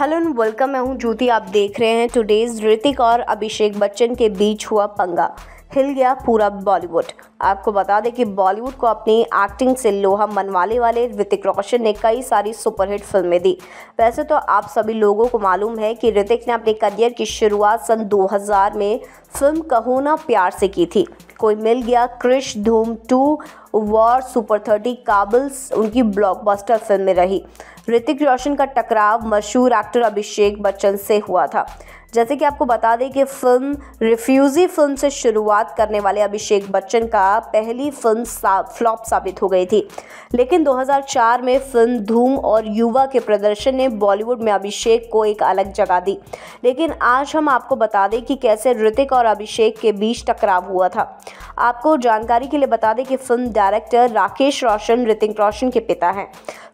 Hello and welcome, मैं हूँ ज्योति। आप देख रहे हैं टुडेज ऋतिक और अभिषेक बच्चन के बीच हुआ पंगा। हिल गया पूरा बॉलीवुड। आपको बता दें कि बॉलीवुड को अपनी एक्टिंग से लोहा मनवाने वाले ऋतिक रोशन ने कई सारी सुपरहिट फ़िल्में दी। वैसे तो आप सभी लोगों को मालूम है कि ऋतिक ने अपने करियर की शुरुआत सन 2000 में फ़िल्म कहो ना प्यार से की थी। कोई मिल गया। Krrish, Dhoom two, War, Super thirty काबल्स उनकी ब्लॉकबस्टर फ़िल्म में रही। ऋतिक रोशन का टकराव, मशहूर एक्टर अभिषेक बच्चन से हुआ था। जैसे कि आपको बता दें कि फ़िल्म रिफ्यूज़ी फ़िल्म से शुरुआत करने वाले अभिषेक बच्चन का पहली फ़िल्म सा, फ्लॉप साबित हो गई थी। लेकिन 2004 में फ़िल्म धूम और युवा के प्रदर्शन ने बॉलीवुड में अभिषेक को एक अलग जगह दी। लेकिन आज हम आपको बता दें कि कैसे ऋतिक और अभिषेक के बीच टकराव हुआ था। आपको जानकारी के लिए बता दें कि फ़िल्म डायरेक्टर राकेश रोशन ऋतिक रोशन के पिता हैं।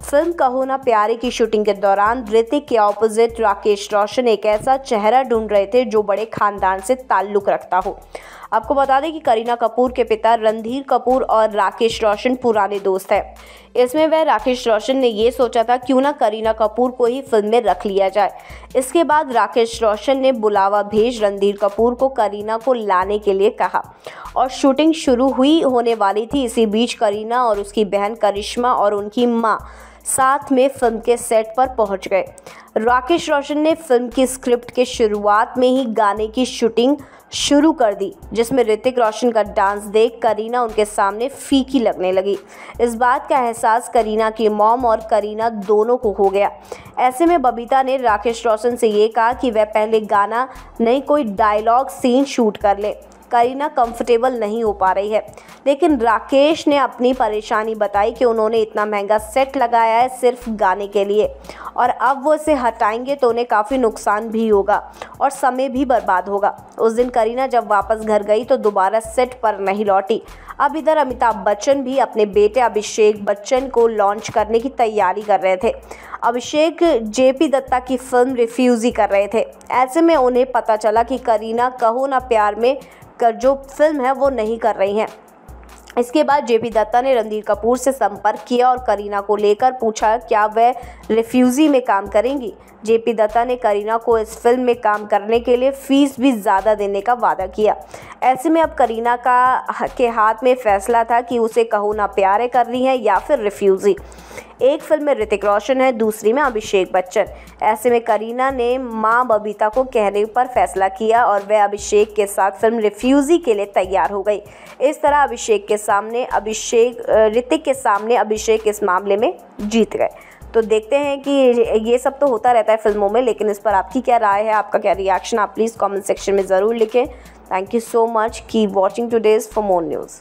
फ़िल्म कहो ना प्यारे की शूटिंग के दौरान ऋतिक के ऑपोजिट राकेश रोशन एक ऐसा चेहरा ढूंढ रहे थे जो बड़े खानदान से ताल्लुक रखता हो। आपको बता दें कि करीना कपूर के पिता रणधीर कपूर और राकेश रोशन पुराने दोस्त हैं। इसमें वह राकेश रोशन ने ये सोचा था, क्यों ना करीना कपूर को ही फ़िल्म में रख लिया जाए? इसके बाद राकेश रोशन ने बुलावा भेज रणधीर कपूर को करीना को लाने के लिए कहा। और शूटिंग शुरू हुई, होने वाली थी। इसी बीच करीना और उसकी बहन करिश्मा और उनकी माँ साथ में फ़िल्म के सेट पर पहुँच गए। राकेश रोशन ने फ़िल्म की स्क्रिप्ट के शुरुआत में ही गाने की शूटिंग शुरू कर दी, जिसमें ऋतिक रोशन का डांस देख करीना उनके सामने फीकी लगने लगी। इस बात का एहसास करीना की मॉम और करीना दोनों को हो गया। ऐसे में बबीता ने राकेश रोशन से ये कहा कि वह पहले गाना नहीं, कोई डायलॉग सीन शूट कर ले। करीना कंफर्टेबल नहीं हो पा रही है। लेकिन राकेश ने अपनी परेशानी बताई कि उन्होंने इतना महँगा सेट लगाया है सिर्फ़ गाने के लिए। और अब वो इसे हटाएँगे तो उन्हें काफ़ी नुकसान भी होगा और समय भी बर्बाद होगा। उस दिन करीना जब वापस घर गई तो दोबारा सेट पर नहीं लौटी। अब इधर अमिताभ बच्चन भी अपने बेटे अभिषेक बच्चन को लॉन्च करने की तैयारी कर रहे थे। अभिषेक जेपी दत्ता की फ़िल्म रिफ्यूज़ी कर रहे थे। ऐसे में उन्हें पता चला कि करीना कहो ना प्यार में कर जो फ़िल्म है, वो नहीं कर रही हैं। इसके बाद जेपी दत्ता ने रणधीर कपूर से संपर्क किया और करीना को लेकर पूछा, क्या वह रिफ्यूज़ी में काम करेंगी? जेपी दत्ता ने करीना को इस फ़िल्म में काम करने के लिए फ़ीस भी ज़्यादा देने का वादा किया। ऐसे में अब करीना का के हाथ में फैसला था कि उसे कहो ना प्यारे कर रही हैं या फिर रिफ्यूज़ी। एक फ़िल्म में ऋतिक रोशन है, दूसरी में अभिषेक बच्चन। ऐसे में करीना ने माँ बबीता को कहने पर फैसला किया और वह अभिषेक के साथ फ़िल्म रिफ्यूज़ी के लिए तैयार हो गई। इस तरह अभिषेक के सामने अभिषेक ऋतिक के सामने अभिषेक इस मामले में जीत गए। तो देखते हैं कि ये सब तो होता रहता है फ़िल्मों में, लेकिन इस पर आपकी क्या राय है, आपका क्या रिएक्शन आप प्लीज़ कमेंट सेक्शन में ज़रूर लिखें। थैंक यू सो मच की watching today's for more news